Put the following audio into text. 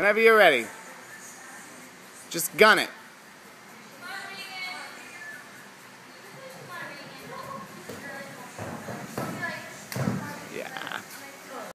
Whenever you're ready. Just gun it.